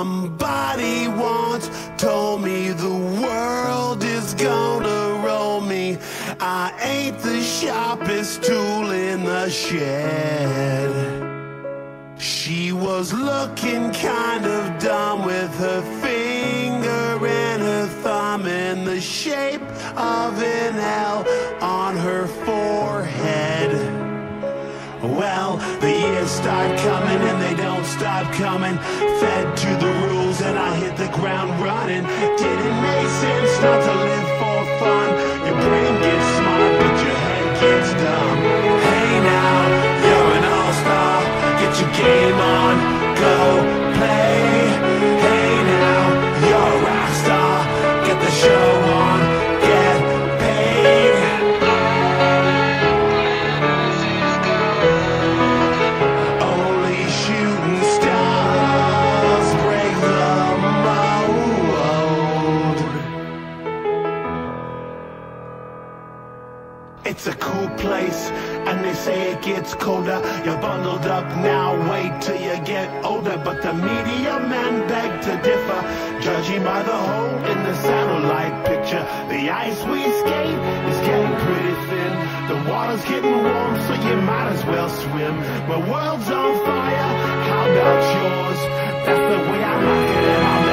Somebody once told me the world is gonna roll me. I ain't the sharpest tool in the shed. She was looking kind of dumb with her finger and her thumb in the shape of an L on her forehead. Well, the years start coming and they don't stop coming. Fed to the rules and I hit the ground running. Didn't make sense not to live for fun. It's a cool place, and they say it gets colder. You're bundled up now, wait till you get older. But the media men beg to differ, judging by the hole in the satellite picture. The ice we skate is getting pretty thin. The water's getting warm, so you might as well swim. My world's on fire, how about yours? That's the way I like it,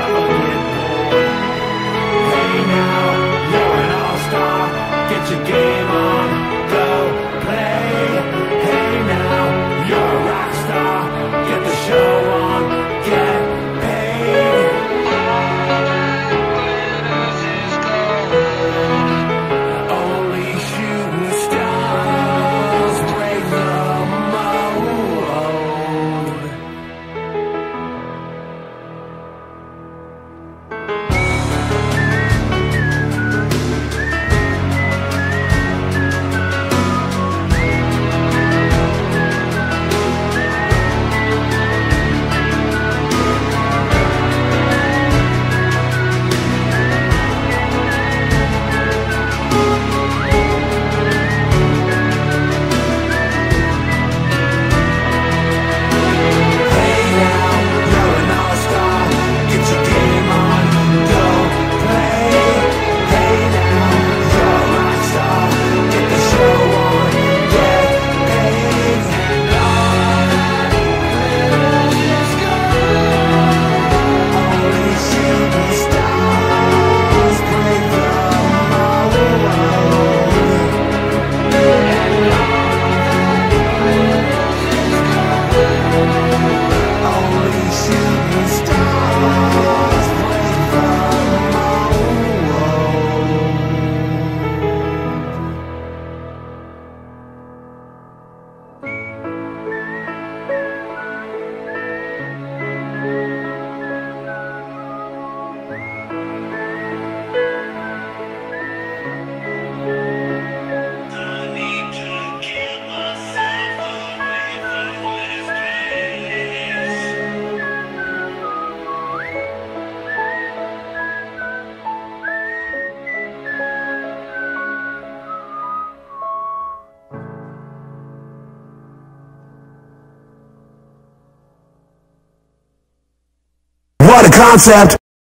What a concept!